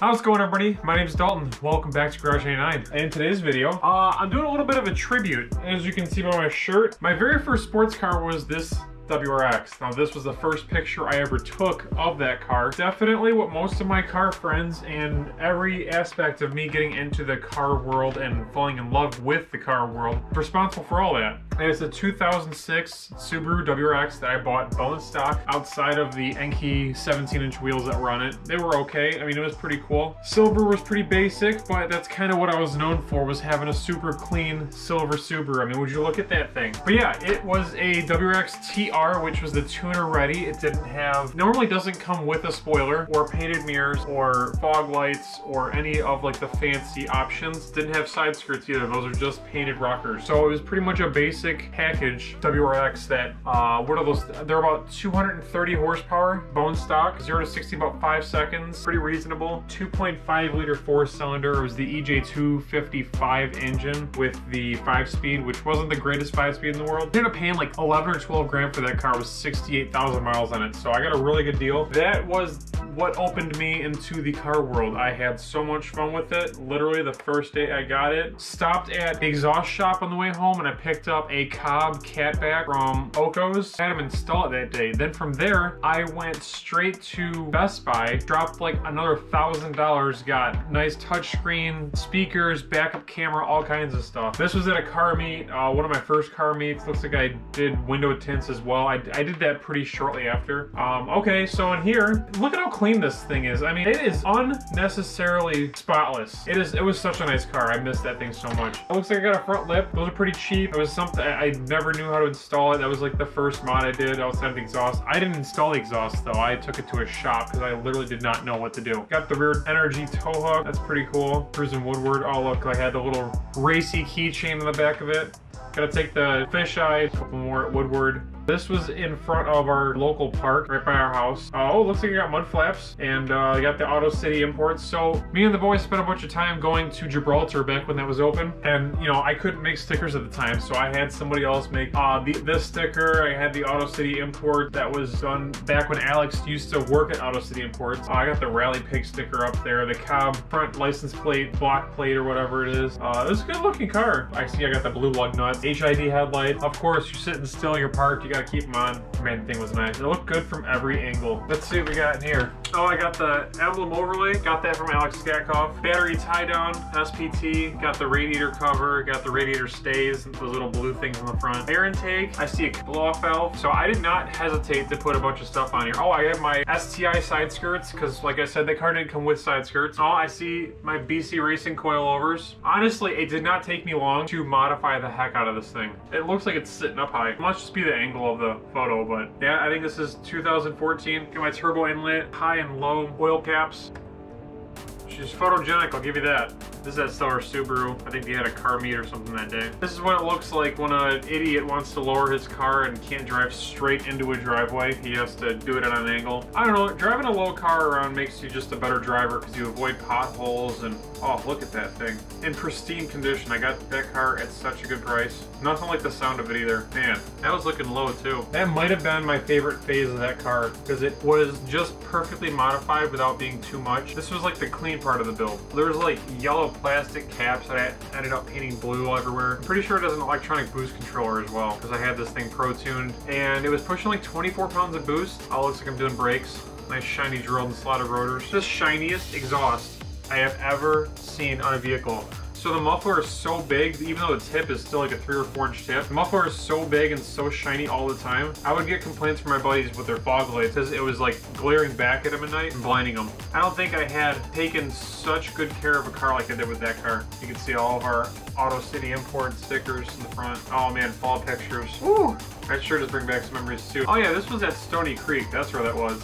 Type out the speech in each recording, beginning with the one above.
How's it going everybody? My name is Dalton. Welcome back to Garage 99. And in today's video, uh, I'm doing a little bit of a tribute. As you can see by my shirt, my very first sports car was this WRX. Now this was the first picture I ever took of that car. Definitely what most of my car friends and every aspect of me getting into the car world and falling in love with the car world responsible for all that. And it's a 2006 Subaru WRX that I bought bone stock outside of the Enkei 17 inch wheels that were on it. They were okay. I mean, it was pretty cool. Silver was pretty basic, but that's kind of what I was known for was having a super clean silver Subaru. I mean, would you look at that thing? But yeah, it was a WRX TR which was the tuner ready. It didn't have, normally doesn't come with a spoiler or painted mirrors or fog lights or any of like the fancy options. Didn't have side skirts either. Those are just painted rockers. So it was pretty much a basic package WRX that, uh, what are those? They're about 230 horsepower, bone stock, 0 to 60 about 5 seconds. Pretty reasonable. 2.5 liter four cylinder. It was the EJ255 engine with the 5 speed, which wasn't the greatest 5 speed in the world. Ended up paying like 11 or 12 grand for that that car was 68,000 miles on it, so I got a really good deal. That was what opened me into the car world. I had so much fun with it. Literally the first day I got it. Stopped at the exhaust shop on the way home and I picked up a Cobb Catback from Oko's. Had him install it that day. Then from there, I went straight to Best Buy, dropped like another thousand dollars, got nice touchscreen, speakers, backup camera, all kinds of stuff. This was at a car meet, uh, one of my first car meets. Looks like I did window tints as well. I, I did that pretty shortly after. Um, okay, so in here, look at how clean clean this thing is. I mean, it is unnecessarily spotless. It is. It was such a nice car. I missed that thing so much. It looks like I got a front lip. Those are pretty cheap. It was something I never knew how to install it. That was like the first mod I did outside of the exhaust. I didn't install the exhaust though. I took it to a shop because I literally did not know what to do. Got the rear energy tow hook. That's pretty cool. Cruising Woodward. Oh look, I had the little racy keychain in the back of it. Gotta take the fisheye, a couple more at Woodward. This was in front of our local park, right by our house. Uh, oh, looks like you got mud flaps, and uh, got the Auto City imports. So me and the boys spent a bunch of time going to Gibraltar back when that was open, and you know I couldn't make stickers at the time, so I had somebody else make uh, the, this sticker. I had the Auto City import that was done back when Alex used to work at Auto City Imports. Uh, I got the Rally Pig sticker up there, the Cobb front license plate, block plate, or whatever it is. Uh, it's a good looking car. I see I got the blue lug nuts, HID headlight. Of course, you're sitting still, you're parked, you got gotta keep them on. The thing was nice. It looked good from every angle. Let's see what we got in here. Oh, I got the emblem overlay. Got that from Alex Skakoff. Battery tie down, SPT. Got the radiator cover. Got the radiator stays, those little blue things on the front. Air intake. I see a blow off valve. So I did not hesitate to put a bunch of stuff on here. Oh, I have my STI side skirts because like I said, the car didn't come with side skirts. Oh, I see my BC Racing coilovers. Honestly, it did not take me long to modify the heck out of this thing. It looks like it's sitting up high. It must just be the angle of the photo, but yeah, I think this is 2014. Got my turbo inlet, high and low oil caps. She's photogenic, I'll give you that. This is that stellar Subaru. I think he had a car meet or something that day. This is what it looks like when an idiot wants to lower his car and can't drive straight into a driveway. He has to do it at an angle. I don't know, driving a low car around makes you just a better driver because you avoid potholes and, oh, look at that thing. In pristine condition. I got that car at such a good price. Nothing like the sound of it either. Man, that was looking low too. That might have been my favorite phase of that car because it was just perfectly modified without being too much. This was like the clean part of the build. There's like yellow plastic caps that I ended up painting blue everywhere. I'm pretty sure it has an electronic boost controller as well because I had this thing pro tuned and it was pushing like 24 pounds of boost. Oh, looks like I'm doing brakes. Nice shiny drilled and slotted rotors. The shiniest exhaust I have ever seen on a vehicle. So the muffler is so big, even though the tip is still like a three or four inch tip, the muffler is so big and so shiny all the time. I would get complaints from my buddies with their fog lights because it was like glaring back at them at night and blinding them. I don't think I had taken such good care of a car like I did with that car. You can see all of our Auto City import stickers in the front. Oh man, fall pictures. Woo! That sure does bring back some memories too. Oh yeah, this was at Stony Creek. That's where that was.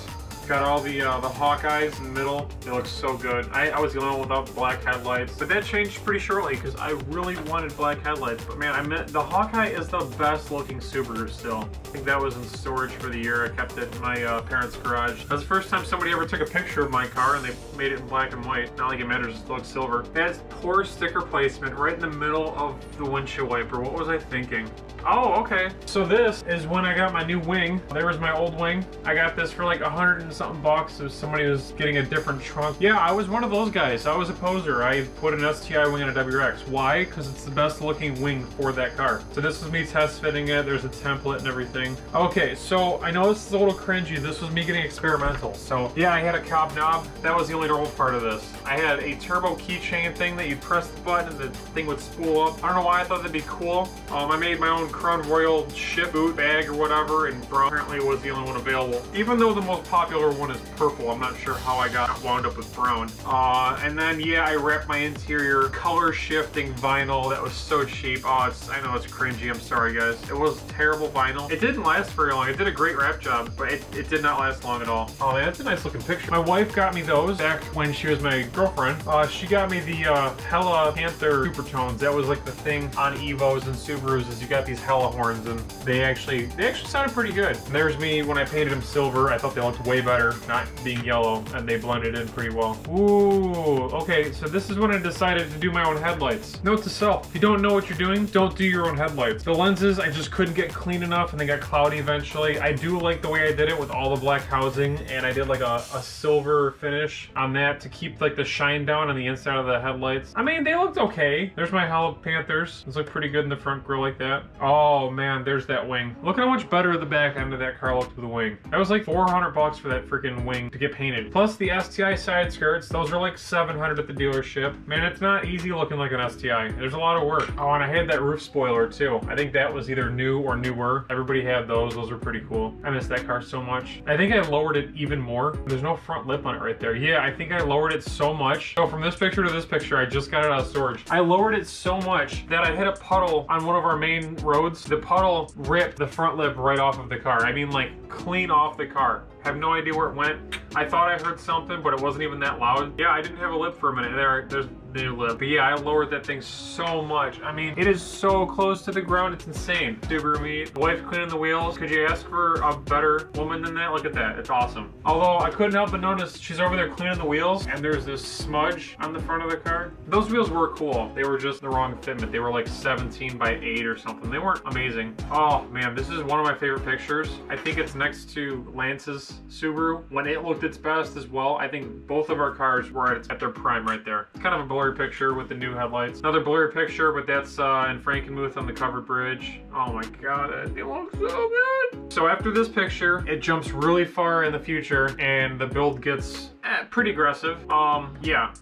Got all the uh, the Hawkeyes in the middle. It looks so good. I, I was the only one without black headlights, but that changed pretty shortly because I really wanted black headlights. But man, I meant the Hawkeye is the best looking Subaru still. I think that was in storage for the year. I kept it in my uh, parents' garage. That was the first time somebody ever took a picture of my car and they made it in black and white. Not like it matters, it looks silver. That's poor sticker placement right in the middle of the windshield wiper. What was I thinking? Oh, okay. So this is when I got my new wing. There was my old wing. I got this for like a hundred and something bucks if somebody was getting a different trunk. Yeah, I was one of those guys. I was a poser. I put an STI wing on a WRX. Why? Because it's the best looking wing for that car. So this was me test fitting it. There's a template and everything. Okay, so I know this is a little cringy. This was me getting experimental. So yeah, I had a Cobb knob. That was the only normal part of this. I had a turbo keychain thing that you press the button and the thing would spool up. I don't know why I thought that'd be cool. Um, I made my own Crown Royal ship boot bag or whatever, and brown apparently was the only one available. Even though the most popular one is purple, I'm not sure how I got wound up with brown. Uh, and then yeah, I wrapped my interior color shifting vinyl that was so cheap. Oh, it's, I know it's cringy. I'm sorry, guys. It was terrible vinyl. It didn't last very long. It did a great wrap job, but it, it did not last long at all. Oh, that's a nice looking picture. My wife got me those back when she was my girlfriend. Uh, she got me the uh, Hella Panther Supertones. That was like the thing on Evos and Subarus is you got these Hella horns and they actually they actually sounded pretty good. And there's me when I painted them silver. I thought they looked way better not being yellow and they blended in pretty well. Ooh, okay, so this is when I decided to do my own headlights. Note to self, if you don't know what you're doing, don't do your own headlights. The lenses, I just couldn't get clean enough and they got cloudy eventually. I do like the way I did it with all the black housing and I did like a, a silver finish on that to keep like the shine down on the inside of the headlights. I mean, they looked okay. There's my Hella Panthers. Those look pretty good in the front grill like that. Oh man, there's that wing. Look at how much better the back end of that car looked with the wing. That was like 400 bucks for that freaking wing to get painted. Plus the STI side skirts, those are like 700 at the dealership. Man, it's not easy looking like an STI. There's a lot of work. Oh, and I had that roof spoiler too. I think that was either new or newer. Everybody had those. Those were pretty cool. I miss that car so much. I think I lowered it even more. There's no front lip on it right there. Yeah, I think I lowered it so much. So from this picture to this picture, I just got it out of storage. I lowered it so much that I hit a puddle on one of our main roads. The puddle ripped the front lip right off of the car. I mean like clean off the car. Have no idea where it went. I thought I heard something, but it wasn't even that loud. Yeah, I didn't have a lip for a minute. There, there's the new lip. But yeah, I lowered that thing so much. I mean, it is so close to the ground. It's insane. Subaru meet. Wife cleaning the wheels. Could you ask for a better woman than that? Look at that. It's awesome. Although I couldn't help but notice she's over there cleaning the wheels and there's this smudge on the front of the car. Those wheels were cool. They were just the wrong fitment. They were like 17 by 8 or something. They weren't amazing. Oh man, this is one of my favorite pictures. I think it's next to Lance's Subaru when it looked its best as well. I think both of our cars were at, their prime right there. It's kind of a blurry picture with the new headlights. Another blurry picture, but that's uh, in Frankenmuth on the covered bridge. Oh my god, it looks so good. So after this picture, it jumps really far in the future and the build gets eh, pretty aggressive. Um, yeah,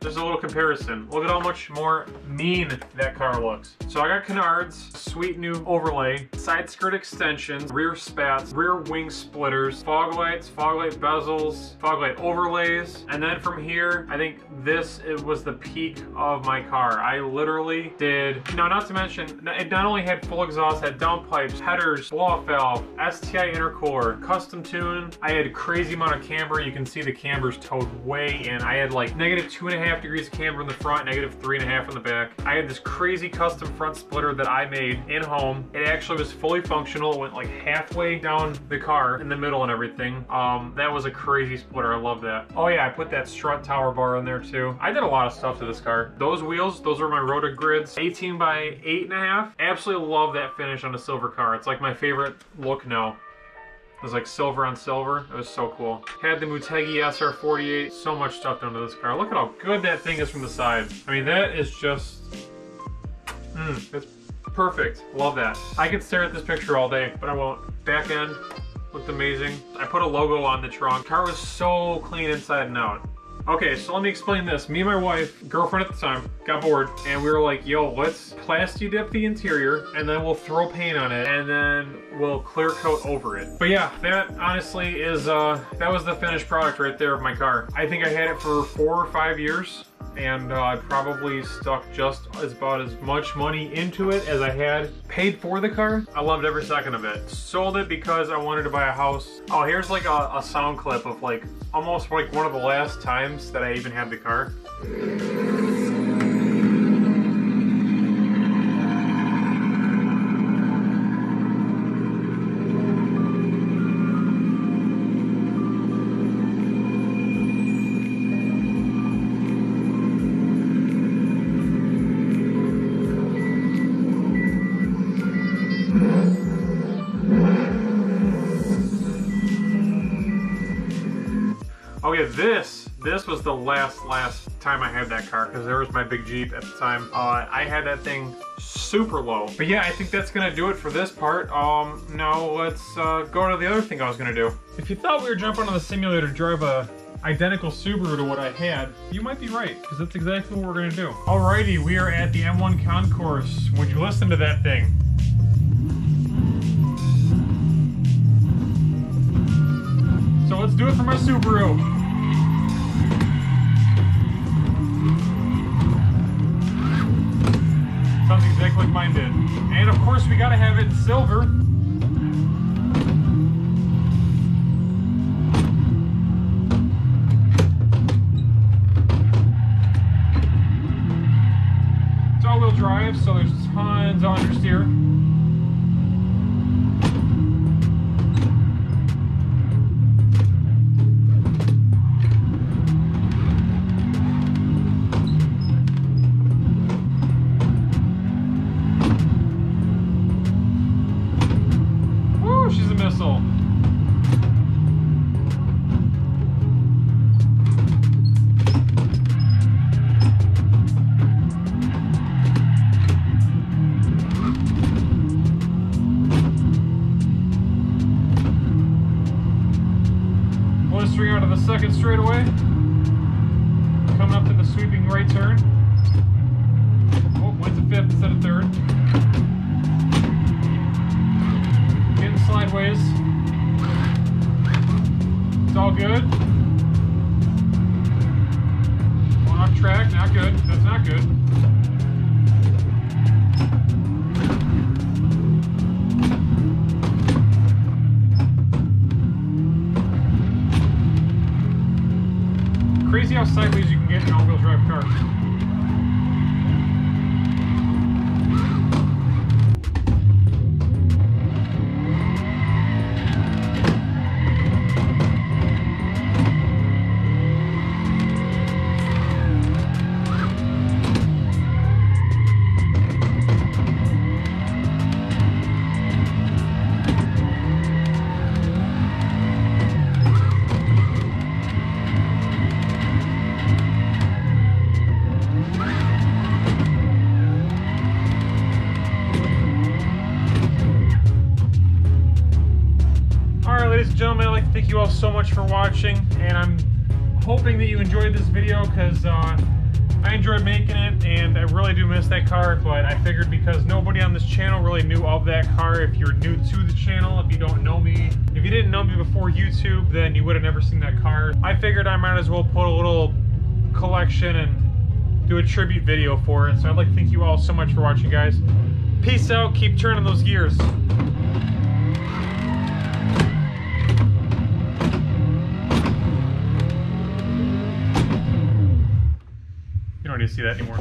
there's a little comparison. Look at how much more mean that car looks. So I got Canards, sweet new overlay, side skirt extensions, rear spats, rear wing splitters, fog lights, fog light bezels, fog light overlays. And then from here, I think this it was the peak of my car. I literally did, now not to mention, it not only had full exhaust, had downpipes, headers, blow-off valve, STI intercooler, custom tune. I had a crazy amount of camber. You can see the camber's towed way in. I had like negative two and a half degrees of camber in the front, negative three and a half in the back. I had this crazy custom front splitter that I made in home. It actually was fully functional. Went like halfway down the car in the middle and everything. Um, that was a crazy splitter. I love that. Oh yeah, I put that strut tower bar in there too. I did a lot of stuff to this car. Those wheels, those are my Rota Grids, 18 by eight and a half. Absolutely love that finish on a silver car. It's like my favorite look now. It was like silver on silver. It was so cool. Had the Motegi SR48. So much stuff done to this car. Look at how good that thing is from the side. I mean, that is just... Mmm, perfect. Love that. I could stare at this picture all day, but I won't. Back end looked amazing. I put a logo on the trunk. Car was so clean inside and out. Okay, so let me explain this. Me and my wife, girlfriend at the time, got bored and we were like, yo, let's plasti dip the interior and then we'll throw paint on it and then we'll clear coat over it. But yeah, that honestly is, uh, that was the finished product right there of my car. I think I had it for four or five years and uh, I probably stuck just as about as much money into it as I had paid for the car. I loved every second of it. Sold it because I wanted to buy a house. Oh, here's like a, a sound clip of like almost like one of the last times that I even had the car. Way, this, this was the last, last time I had that car because there was my big Jeep at the time. Uh, I had that thing super low. But yeah, I think that's gonna do it for this part. Um, now let's uh, go to the other thing I was gonna do. If you thought we were jumping on the simulator to drive a identical Subaru to what I had, you might be right, because that's exactly what we're gonna do. Alrighty, we are at the M1 Concourse. Would you listen to that thing? So let's do it for my Subaru. Did. And of course we gotta have it in silver. It's all-wheel drive, so there's tons of understeer. Woo, sideways. It's all good. Going off track, not good. That's not good. Crazy how sideways you can get in an all-wheel drive car. Hoping that you enjoyed this video because uh, I enjoyed making it, and I really do miss that car, but I figured because nobody on this channel really knew of that car, if you're new to the channel, if you don't know me, if you didn't know me before YouTube, then you would have never seen that car. I figured I might as well put a little collection and do a tribute video for it, so I'd like to thank you all so much for watching, guys. Peace out, keep turning those gears. See that anymore.